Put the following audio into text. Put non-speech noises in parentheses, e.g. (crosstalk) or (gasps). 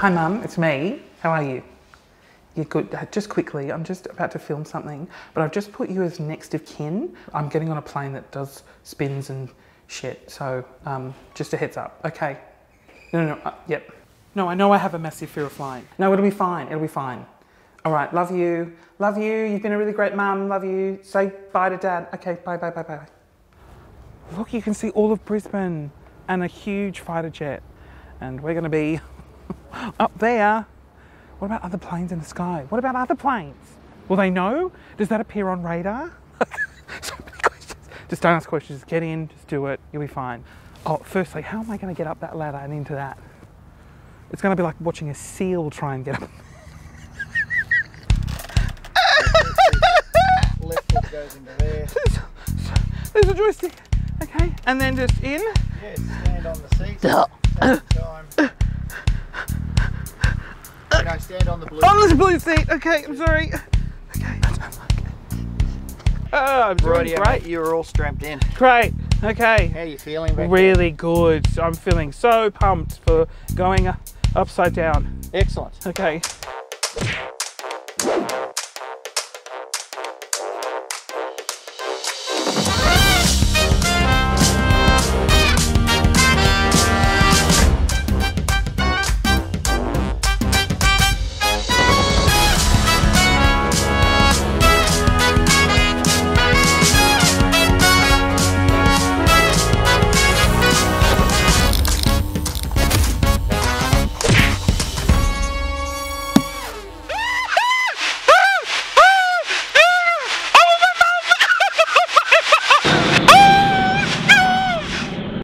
Hi, Mum. It's me. How are you? Yeah, good. Uh, Just quickly, I'm just about to film something, but I've just put you as next of kin. I'm getting on a plane that does spins and shit, so um, just a heads up. Okay. No, no, no. Uh, yep. No, I know I have a massive fear of flying. No, it'll be fine. It'll be fine. All right. Love you. Love you. You've been a really great mum. Love you. Say bye to dad. Okay. Bye, bye, bye, bye. Look, you can see all of Brisbane and a huge fighter jet. And we're going to be (gasps) up there. What about other planes in the sky? What about other planes? Will they know? Does that appear on radar? (laughs) so many questions. Just don't ask questions. Just get in. Just do it. You'll be fine. Oh, firstly, how am I going to get up that ladder and into that? It's going to be like watching a seal try and get up. Left foot goes (laughs) into there. There's a joystick. Okay, and then just in. Yes, stand on the seat. (coughs) stand on the blue. On this blue seat. Okay, I'm sorry. Okay. Oh, I'm doing great. you're all strapped in. Great. Okay. How are you feeling Really good. I'm feeling so pumped for going uh, upside down. Excellent. Okay.